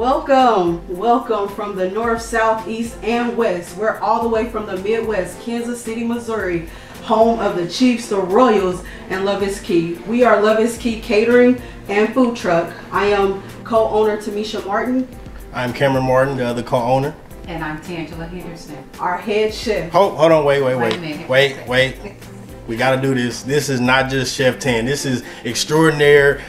Welcome, welcome from the north, south, east, and west. We're all the way from the Midwest, Kansas City, Missouri, home of the Chiefs, the Royals, and Love is Key. We are Love is Key Catering and Food Truck. I am co-owner Tameisha Martin. I'm Cameron Martin, the other co-owner. And I'm Tangela Henderson. Our head chef. Hold, hold on, wait, wait, Wait wait, wait, wait. We gotta do this. This is not just Chef Tan. This is extraordinaire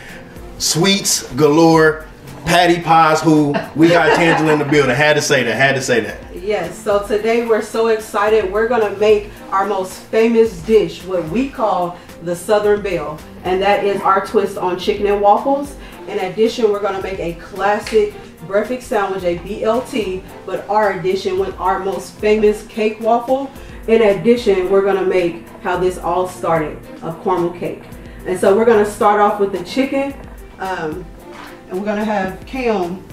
sweets galore, patty pies. Who we got Tangela in the building. Had to say that. Had to say that. Yes, so today we're so excited. We're gonna make our most famous dish, what we call the Southern Belle, and that is our twist on chicken and waffles. In addition, we're gonna make a classic breakfast sandwich, a BLT, but our edition with our most famous cake waffle. In addition, we're gonna make how this all started, a caramel cake. And so we're gonna start off with the chicken, um, and we're gonna have Cam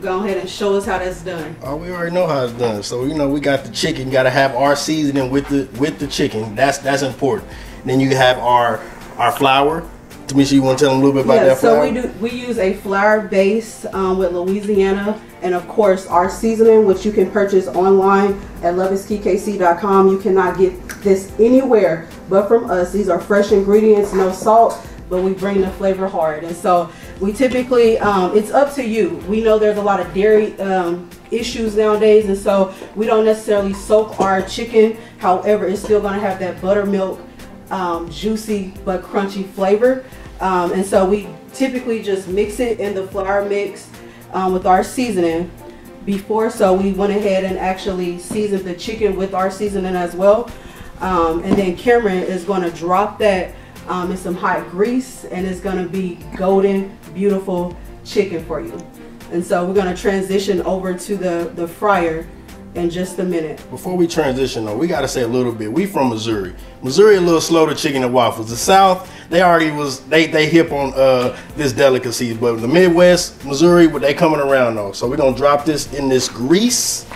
go ahead and show us how that's done. Oh, we already know how it's done. So you know we got the chicken. Got to have our seasoning with the with the chicken. That's that's important. then you have our our flour. Tameisha, you want to tell them a little bit about yeah, that so we do we use a flour base um, with Louisiana and of course our seasoning which you can purchase online at loveiskeykc.com. You cannot get this anywhere but from us. These are fresh ingredients, no salt, but we bring the flavor hard. And so we typically um, it's up to you. We know there's a lot of dairy um, issues nowadays and so we don't necessarily soak our chicken. However, it's still to have that buttermilk um, juicy but crunchy flavor. Um, and so we typically just mix it in the flour mix um, with our seasoning before. So we went ahead and actually seasoned the chicken with our seasoning as well. Um, and then Cameron is to drop that um, in some hot grease and it's to be golden, beautiful chicken for you. And so we're to transition over to the, the fryer in just a minute. Before we transition though, we gotta say a little bit. We from Missouri. Missouri a little slow to chicken and waffles. The South, they already was they they hip on uh this delicacy, but the Midwest, Missouri, they coming around though. So we're gonna drop this in this grease.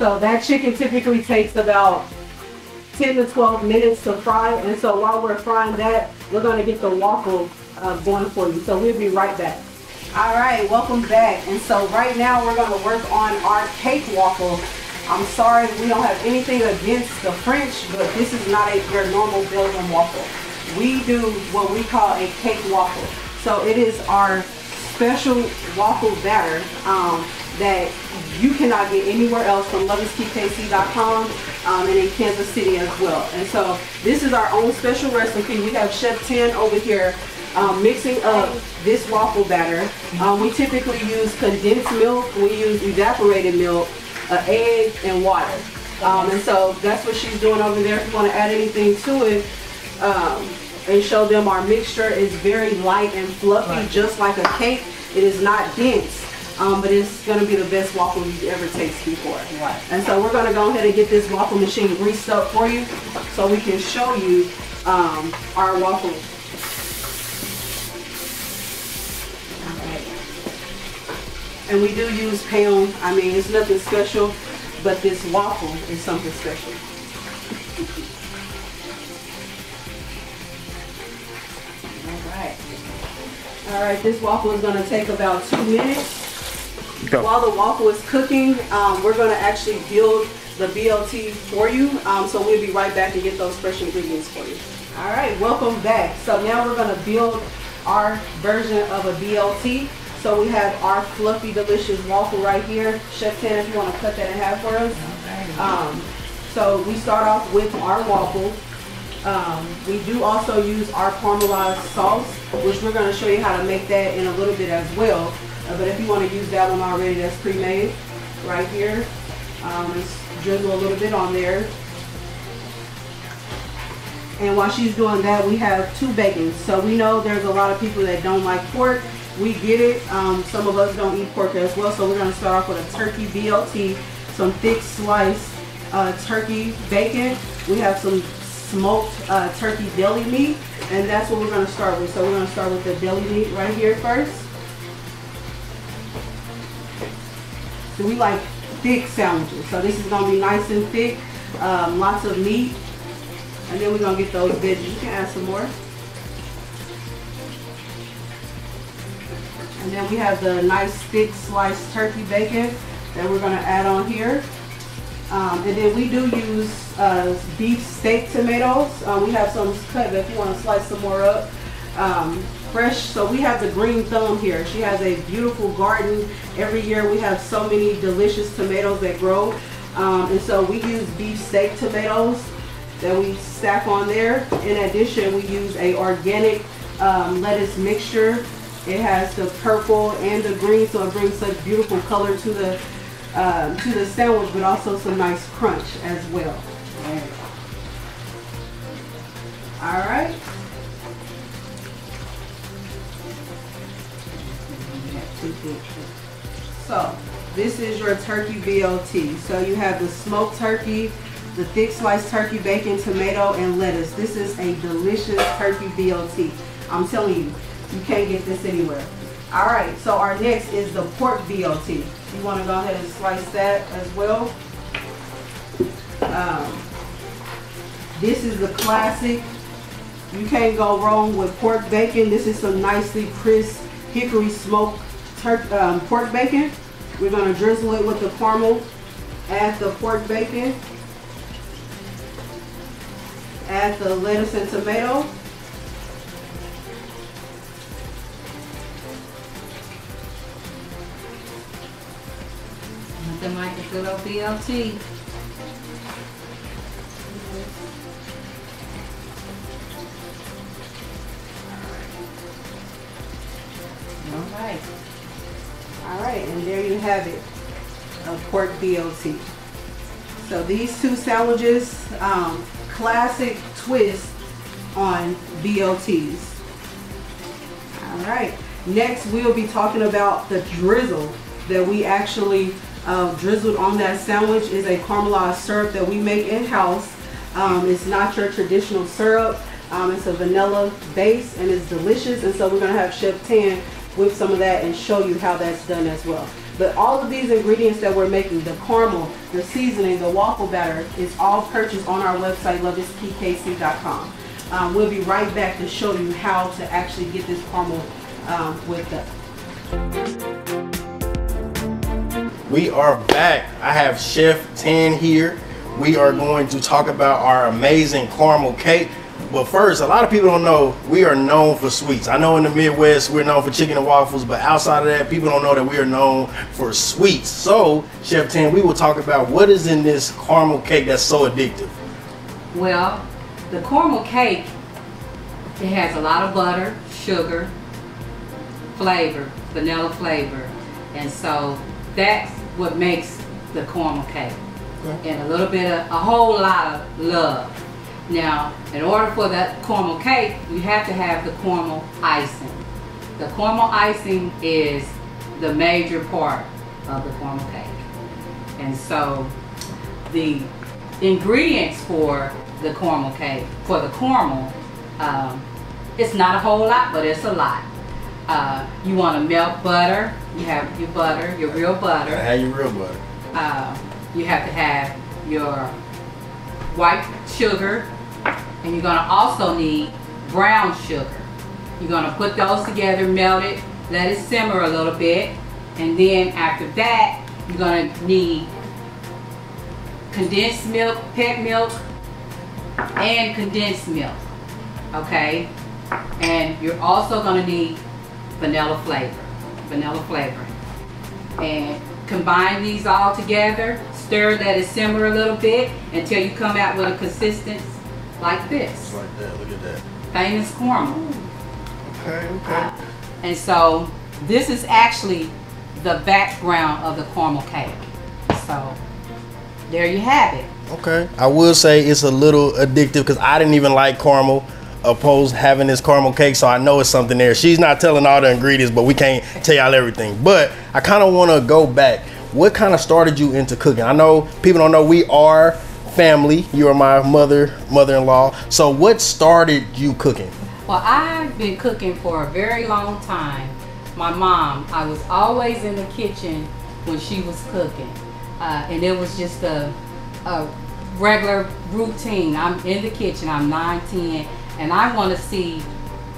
So that chicken typically takes about 10 to 12 minutes to fry. And so while we're frying that, we're gonna get the waffle uh, going for you. So we'll be right back. All right, welcome back. And so right now we're gonna work on our cake waffle. I'm sorry, we don't have anything against the French, but this is not a your normal Belgian waffle. We do what we call a cake waffle. So it is our special waffle batter um, that you cannot get anywhere else from loveiskeykc.com um, and in Kansas City as well. And so this is our own special recipe. We have Chef Tan over here um, mixing up this waffle batter. Um, we typically use condensed milk, we use evaporated milk, an egg, and water. Um, and so that's what she's doing over there. If you want to add anything to it, um, and show them our mixture is very light and fluffy, just like a cake. It is not dense, um, but it's gonna be the best waffle you've ever tasted before. Right. And so we're gonna go ahead and get this waffle machine greased up for you, so we can show you um, our waffle. And we do use pound. I mean, it's nothing special, but this waffle is something special. All right. All right, this waffle is gonna take about two minutes. While the waffle is cooking, um, we're gonna actually build the BLT for you. Um, so we'll be right back and get those fresh ingredients for you. All right, welcome back. So now we're gonna build our version of a BLT. So we have our fluffy, delicious waffle right here. Chef Tan, if you wanna cut that in half for us. Um, so we start off with our waffle. Um, we do also use our caramelized sauce, which we're going to show you how to make that in a little bit as well. Uh, but if you want to use that one already, that's pre-made right here. Um, just drizzle a little bit on there. And while she's doing that, we have two bacons. So we know there's a lot of people that don't like pork. We get it. Um, some of us don't eat pork as well. So we're going to start off with a turkey BLT, some thick sliced uh, turkey bacon. We have some smoked uh, turkey deli meat, and that's what we're going to start with. So we're going to start with the deli meat right here first. We like thick sandwiches. So this is gonna be nice and thick, um, lots of meat. And then we're gonna get those veggies. You can add some more. And then we have the nice thick sliced turkey bacon that we're gonna add on here. Um, and then we do use uh, beef steak tomatoes. Uh, we have some cut if you want to slice some more up. Um, fresh, so we have the green thumb here. She has a beautiful garden. Every year we have so many delicious tomatoes that grow. Um, and so we use beef steak tomatoes that we stack on there. In addition, we use a organic um, lettuce mixture. It has the purple and the green, so it brings such beautiful color to the um, to the sandwich, but also some nice crunch as well. All right. So this is your turkey BLT. So you have the smoked turkey, the thick sliced turkey bacon, tomato, and lettuce. This is a delicious turkey BLT. I'm telling you, you can't get this anywhere. All right, so our next is the pork BLT. You want to go ahead and slice that as well. Um, this is the classic. You can't go wrong with pork bacon. This is some nicely crisp hickory smoked um, pork bacon. We're gonna drizzle it with the caramel. Add the pork bacon. Add the lettuce and tomato. Nothing like a good old BLT. Pork BLT. So these two sandwiches, um, classic twist on BLTs. All right, next we'll be talking about the drizzle that we actually uh, drizzled on that sandwich is a caramelized syrup that we make in-house. Um, it's not your traditional syrup. Um, it's a vanilla base and it's delicious. And so we're gonna have Chef Tan with some of that and show you how that's done as well. But all of these ingredients that we're making, the caramel, the seasoning, the waffle batter, is all purchased on our website, loveiskeykc.com. Um, we'll be right back to show you how to actually get this caramel um, whipped up. We are back. I have Chef Tan here. We are going to talk about our amazing caramel cake. But first, a lot of people don't know we are known for sweets. I know in the Midwest we're known for chicken and waffles, but outside of that, people don't know that we are known for sweets. So, Chef Tan, we will talk about what is in this caramel cake that's so addictive. Well, the caramel cake, it has a lot of butter, sugar, flavor, vanilla flavor. And so that's what makes the caramel cake. Okay. And a little bit of, a whole lot of love. Now, in order for that caramel cake, you have to have the caramel icing. The caramel icing is the major part of the caramel cake. And so the ingredients for the caramel cake, for the caramel, um, it's not a whole lot, but it's a lot. Uh, you want to melt butter. You have your butter, your real butter. Gotta have your real butter. Uh, you have to have your white sugar, and you're gonna also need brown sugar. You're gonna put those together, melt it, let it simmer a little bit, and then after that, you're gonna need condensed milk, pet milk, and condensed milk. Okay? And you're also gonna need vanilla flavor, vanilla flavoring. And combine these all together, stir that it simmer a little bit until you come out with a consistency like this. Just like that. Look at that. Famous caramel. Okay, Uh, and so this is actually the background of the caramel cake. So there you have it. Okay. I will say it's a little addictive because I didn't even like caramel. Opposed having this caramel cake, so I know it's something there. She's not telling all the ingredients, but we can't tell y'all everything. But I kind of want to go back. What kind of started you into cooking? I know people don't know we are family. You are my mother, mother-in-law. So what started you cooking? Well, I've been cooking for a very long time. My mom, I was always in the kitchen when she was cooking. Uh, and it was just a, a regular routine. I'm in the kitchen, I'm 9, 10, and I want to see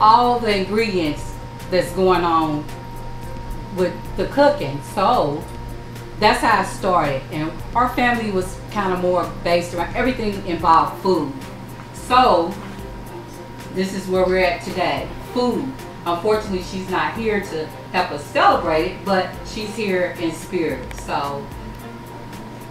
all the ingredients that's going on with the cooking. So that's how I started. And our family was kind of more based around everything involved food. So this is where we're at today. Food. Unfortunately, she's not here to help us celebrate it, but she's here in spirit. So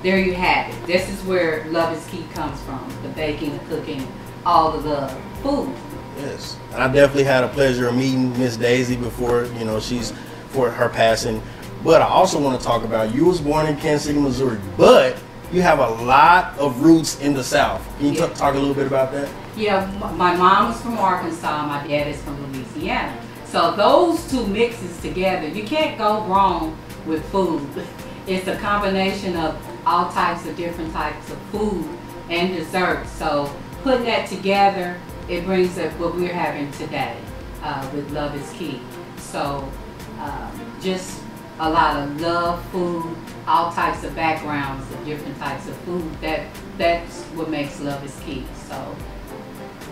there you have it. This is where Love is Key comes from. The baking, the cooking, all the. Food. Yes. And I definitely had a pleasure of meeting Miss Daisy before, you know, she's for her passing. But I also want to talk about you was born in Kansas City, Missouri, but you have a lot of roots in the South. Can you Yeah. talk a little bit about that? Yeah, my mom is from Arkansas, my dad is from Louisiana. So those two mixes together, you can't go wrong with food. It's a combination of all types of different types of food and desserts. So putting that together, it brings up what we're having today uh, with Love is Key. So um, just a lot of love, food, all types of backgrounds of different types of food. That that's what makes Love is Key. So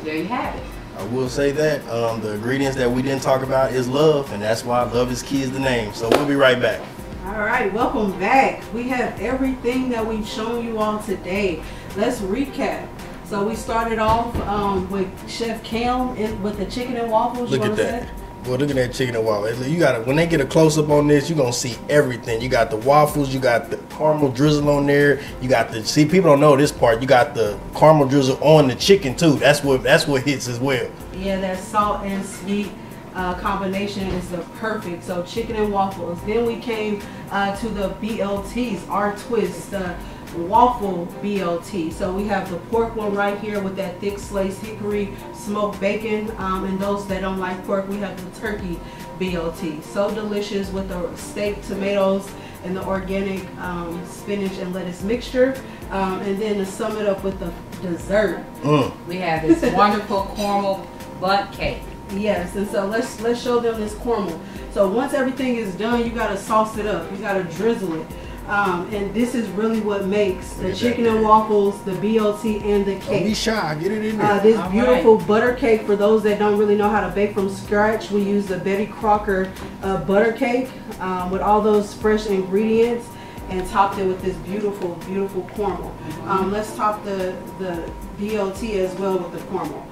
there you have it. I will say that um, the ingredients that we didn't talk about is love, and that's why Love is Key is the name. So we'll be right back. All right, welcome back. We have everything that we've shown you all today. Let's recap. So we started off um, with Chef Cam with the chicken and waffles. Look you at that. say? Well, look at that chicken and waffle. You got to when they get a close up on this, you're gonna see everything. You got the waffles, you got the caramel drizzle on there. You got the see people don't know this part. You got the caramel drizzle on the chicken too. That's what that's what hits as well. Yeah, that salt and sweet uh, combination is the perfect. So chicken and waffles. Then we came uh, to the BLTs, our twist, the waffle BLT. So we have the pork one right here with that thick sliced hickory smoked bacon. Um, and those that don't like pork, we have the turkey BLT. So delicious with the steak, tomatoes, and the organic um, spinach and lettuce mixture. Um, and then to sum it up with the dessert, Mm. We have this wonderful caramel butt cake. Yes, and so let's let's show them this caramel. So once everything is done, you gotta sauce it up. You gotta drizzle it. Um, and this is really what makes the chicken and waffles, the BLT, and the Don't be shy. Get it in Uh, there. this All beautiful butter cake, for those that don't really know how to bake from scratch, we use the Betty Crocker uh, butter cake um, with all those fresh ingredients and topped it with this beautiful, beautiful caramel. Um, let's top the, the BLT as well with the caramel.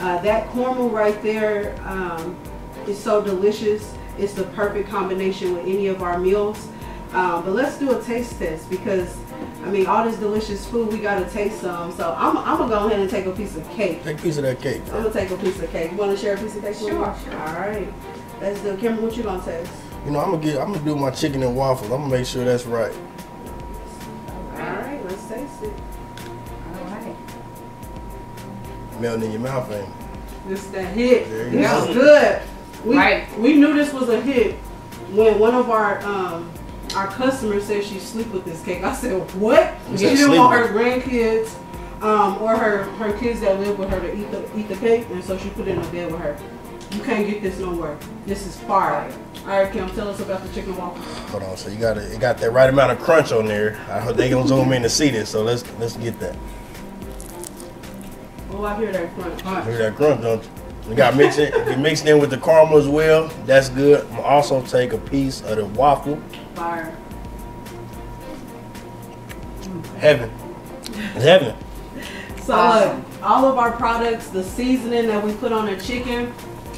Uh, that caramel right there um, is so delicious. It's the perfect combination with any of our meals. Um, but let's do a taste test because, I mean, all this delicious food, we got to taste some. So I'm, I'm going to go ahead and take a piece of cake. Take a piece of that cake. I'm going to take a piece of cake. You want to share a piece of cake with me? Sure, sure. All right. Let's do it. Cameron, what you going to taste? You know, I'm gonna get. I'm gonna do my chicken and waffles. I'm gonna make sure that's right. All right, let's taste it. All right. Melting in your mouth, ain't it? This that hit. There you This go. is good. We, Right. we knew this was a hit when one of our um, our customer said she sleep with this cake. I said, what? She didn't want her grandkids um, or her, her kids that live with her to eat the eat the cake, and so she put it in a bed with her. You can't get this nowhere. This is fire. All right, Kim, tell us about the chicken waffle. Hold on. So you got it. It got that right amount of crunch on there. I hope they gonna zoom in to see this. So let's let's get that. Oh, I hear that crunch. Hear that crunch, don't you? We got mixed in, we mixed in with the caramel as well. That's good. I'm also take a piece of the waffle. Fire. Heaven. It's heaven. So Awesome. look, all of our products, the seasoning that we put on the chicken,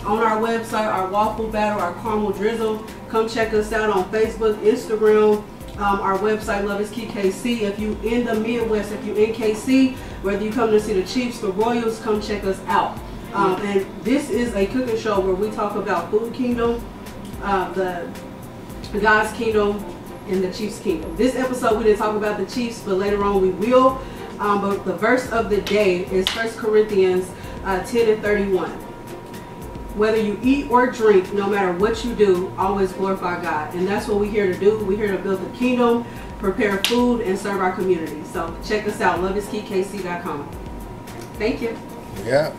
on our website, our waffle batter, our caramel drizzle. Come check us out on Facebook, Instagram, um, our website, Love is Key KC. If you in the Midwest, if you in KC, whether you come to see the Chiefs, the Royals, come check us out. Um, and this is a cooking show where we talk about food kingdom, uh, the God's kingdom and the Chiefs' kingdom. This episode we didn't talk about the Chiefs, but later on we will. Um, but the verse of the day is 1 Corinthians uh, 10 and 31. Whether you eat or drink, no matter what you do, always glorify God. And that's what we're here to do. We're here to build the kingdom, prepare food, and serve our community. So check us out, loveiskeykc.com. Thank you. Yeah.